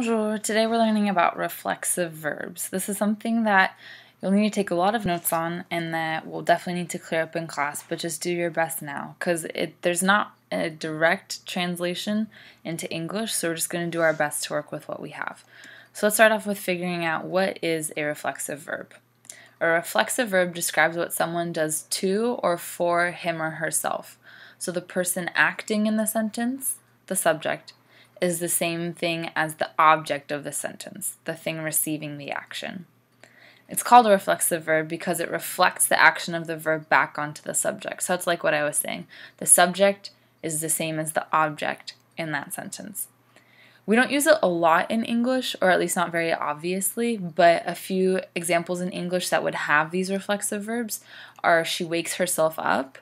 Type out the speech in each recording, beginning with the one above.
Bonjour. Today we're learning about reflexive verbs. This is something that you'll need to take a lot of notes on and that we'll definitely need to clear up in class, but just do your best now because there's not a direct translation into English, so we're just going to do our best to work with what we have. So let's start off with figuring out what is a reflexive verb. A reflexive verb describes what someone does to or for him or herself. So the person acting in the sentence, the subject, is the same thing as the object of the sentence, the thing receiving the action. It's called a reflexive verb because it reflects the action of the verb back onto the subject. So it's like what I was saying. The subject is the same as the object in that sentence. We don't use it a lot in English, or at least not very obviously, but a few examples in English that would have these reflexive verbs are she wakes herself up.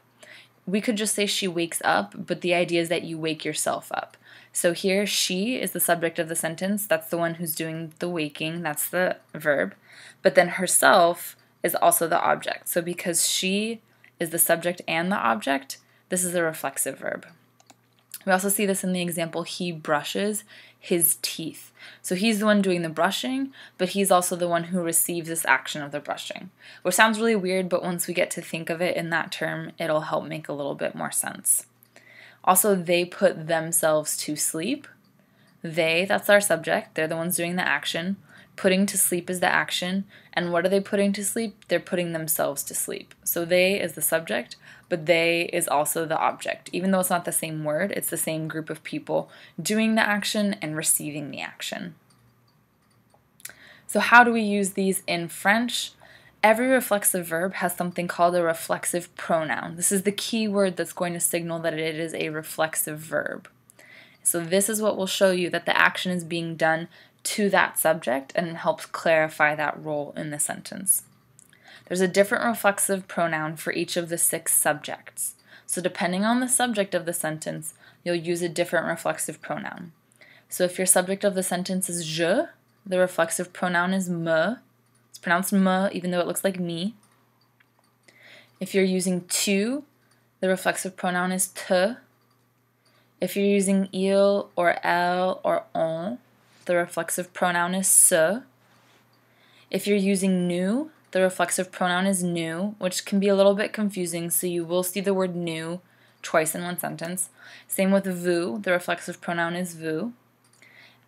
We could just say she wakes up, but the idea is that you wake yourself up. So here, she is the subject of the sentence. That's the one who's doing the waking. That's the verb. But then herself is also the object. So because she is the subject and the object, this is a reflexive verb. We also see this in the example, he brushes his teeth. So he's the one doing the brushing, but he's also the one who receives this action of the brushing. Which sounds really weird, but once we get to think of it in that term, it'll help make a little bit more sense. Also, they put themselves to sleep. They, that's our subject, they're the ones doing the action. Putting to sleep is the action. And what are they putting to sleep? They're putting themselves to sleep. So they is the subject, but they is also the object. Even though it's not the same word, it's the same group of people doing the action and receiving the action. So, how do we use these in French? Every reflexive verb has something called a reflexive pronoun. This is the key word that's going to signal that it is a reflexive verb. So this is what will show you that the action is being done to that subject and helps clarify that role in the sentence. There's a different reflexive pronoun for each of the six subjects. So depending on the subject of the sentence, you'll use a different reflexive pronoun. So if your subject of the sentence is je, the reflexive pronoun is me, it's pronounced m even though it looks like me. If you're using tu, the reflexive pronoun is te. If you're using il or elle or on, the reflexive pronoun is se. If you're using nous, the reflexive pronoun is nous, which can be a little bit confusing, so you will see the word nous twice in one sentence. Same with vous, the reflexive pronoun is vous.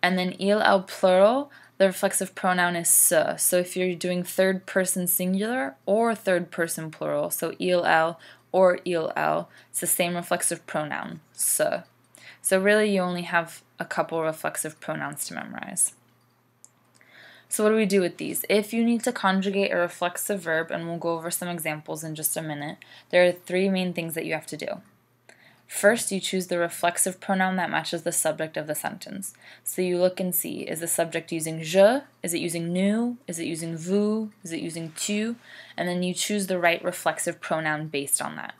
And then il, elle plural, the reflexive pronoun is se. So if you're doing third person singular or third person plural, so il, elle or il, elle, it's the same reflexive pronoun, se. So really you only have a couple reflexive pronouns to memorize. So what do we do with these? If you need to conjugate a reflexive verb, and we'll go over some examples in just a minute, there are three main things that you have to do. First, you choose the reflexive pronoun that matches the subject of the sentence. So you look and see, is the subject using je? Is it using nous? Is it using vous? Is it using tu? And then you choose the right reflexive pronoun based on that.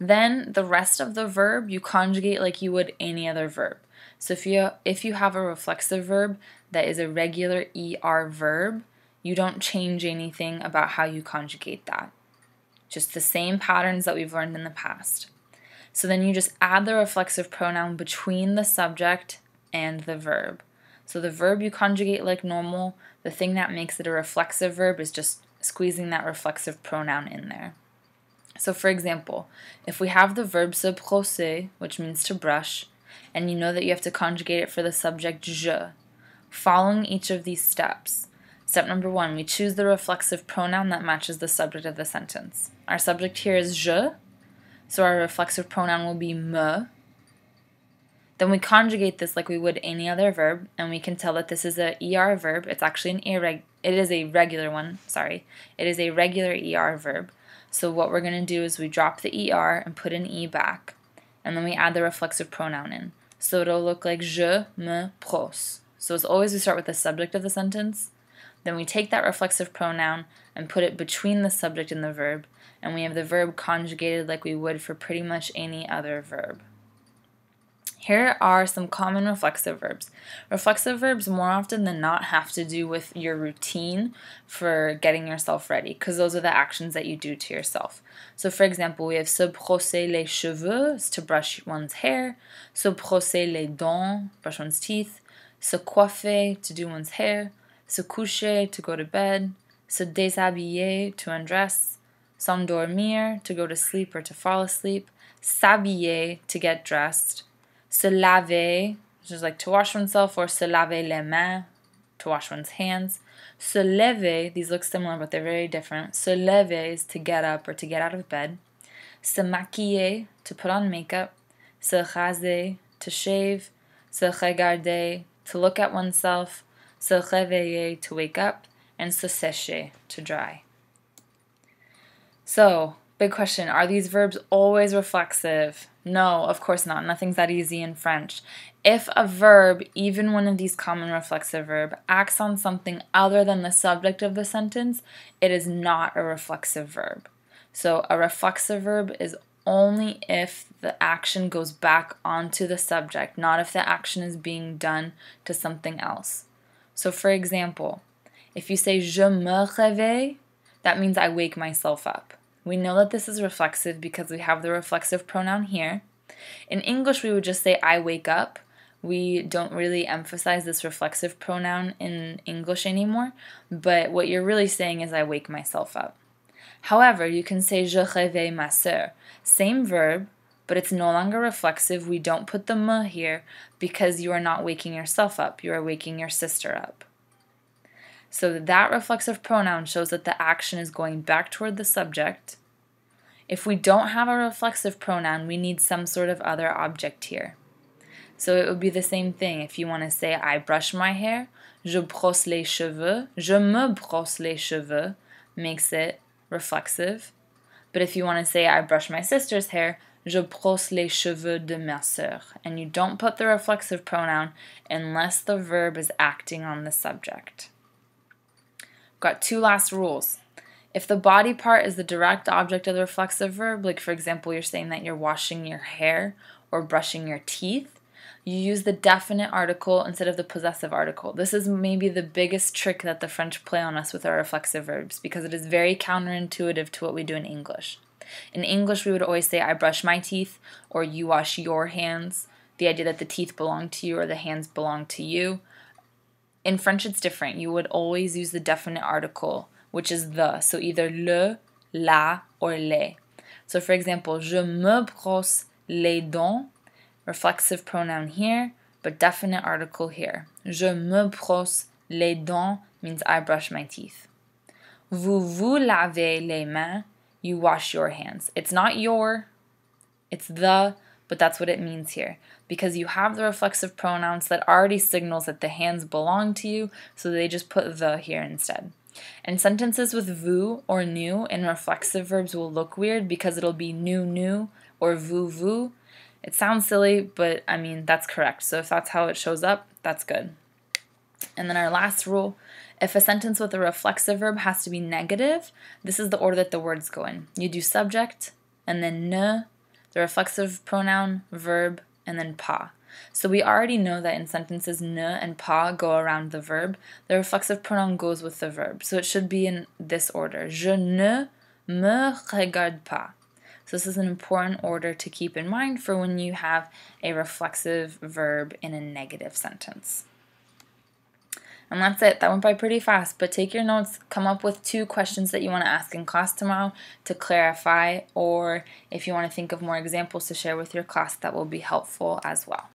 Then the rest of the verb you conjugate like you would any other verb. So if you if you have a reflexive verb that is a regular er verb, you don't change anything about how you conjugate that. Just the same patterns that we've learned in the past. So then you just add the reflexive pronoun between the subject and the verb. So the verb you conjugate like normal. The thing that makes it a reflexive verb is just squeezing that reflexive pronoun in there. So for example, if we have the verb se brosser, which means to brush, and you know that you have to conjugate it for the subject je, following each of these steps. Step number one, we choose the reflexive pronoun that matches the subject of the sentence. Our subject here is je, so our reflexive pronoun will be me. Then we conjugate this like we would any other verb, and we can tell that this is a ER verb. It's actually an irreg it is a regular one, sorry. It is a regular ER verb. So what we're going to do is we drop the ER and put an E back, and then we add the reflexive pronoun in. So it'll look like je me brosse. So as always we start with the subject of the sentence, then we take that reflexive pronoun and put it between the subject and the verb, and we have the verb conjugated like we would for pretty much any other verb. Here are some common reflexive verbs. Reflexive verbs more often than not have to do with your routine for getting yourself ready because those are the actions that you do to yourself. So for example, we have se brosser les cheveux, to brush one's hair, se brosser les dents, brush one's teeth, se coiffer, to do one's hair, se coucher, to go to bed, se déshabiller, to undress, s'endormir, to go to sleep or to fall asleep, s'habiller, to get dressed, se laver, which is like to wash oneself, or se laver les mains, to wash one's hands. Se lever, these look similar but they're very different. Se lever is to get up or to get out of bed. Se maquiller, to put on makeup. Se raser, to shave. Se regarder, to look at oneself. Se réveiller, to wake up. And se sécher, to dry. So, big question are these verbs always reflexive? No, of course not. Nothing's that easy in French. If a verb, even one of these common reflexive verb, acts on something other than the subject of the sentence, it is not a reflexive verb. So a reflexive verb is only if the action goes back onto the subject, not if the action is being done to something else. So for example, if you say je me réveille, that means I wake myself up. We know that this is reflexive because we have the reflexive pronoun here. In English, we would just say I wake up. We don't really emphasize this reflexive pronoun in English anymore, but what you're really saying is I wake myself up. However, you can say je réveille ma soeur. Same verb, but it's no longer reflexive. We don't put the me here because you are not waking yourself up. You are waking your sister up. So that reflexive pronoun shows that the action is going back toward the subject. If we don't have a reflexive pronoun, we need some sort of other object here. So it would be the same thing if you want to say I brush my hair, je brosse les cheveux, je me brosse les cheveux makes it reflexive. But if you want to say I brush my sister's hair, je brosse les cheveux de ma sœur. And you don't put the reflexive pronoun unless the verb is acting on the subject. Got two last rules. If the body part is the direct object of the reflexive verb, like for example, you're saying that you're washing your hair or brushing your teeth, you use the definite article instead of the possessive article. This is maybe the biggest trick that the French play on us with our reflexive verbs because it is very counterintuitive to what we do in English. In English, we would always say, I brush my teeth, or you wash your hands, the idea that the teeth belong to you or the hands belong to you. In French, it's different. You would always use the definite article, which is the. So either le, la, or les. So for example, je me brosse les dents, reflexive pronoun here, but definite article here. Je me brosse les dents means I brush my teeth. Vous vous lavez les mains, you wash your hands. It's not your, it's the, but that's what it means here because you have the reflexive pronouns that already signals that the hands belong to you, so they just put the here instead. And sentences with vous or nous in reflexive verbs will look weird because it'll be nous nous or vous vous. It sounds silly, but I mean, that's correct. So if that's how it shows up, that's good. And then our last rule if a sentence with a reflexive verb has to be negative, this is the order that the words go in. You do subject, and then ne, the reflexive pronoun, verb, and then pas. So we already know that in sentences ne and pas go around the verb. The reflexive pronoun goes with the verb. So it should be in this order. Je ne me regarde pas. So this is an important order to keep in mind for when you have a reflexive verb in a negative sentence. And that's it. That went by pretty fast, but take your notes, come up with two questions that you want to ask in class tomorrow to clarify, or if you want to think of more examples to share with your class, that will be helpful as well.